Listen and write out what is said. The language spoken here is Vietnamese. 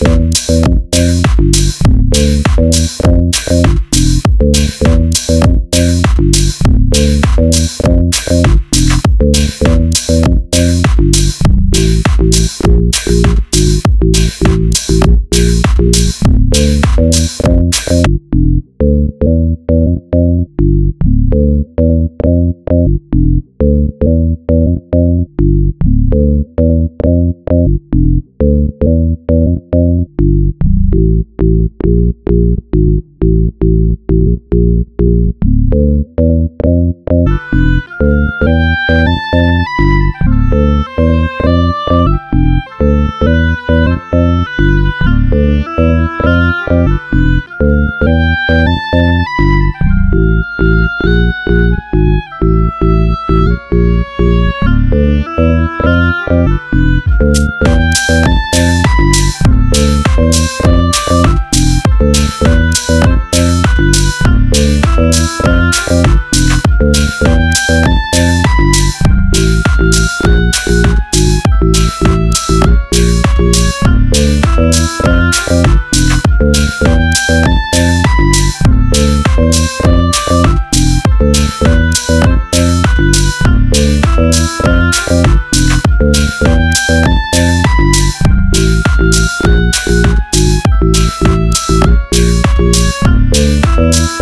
Thank Thank you. Thank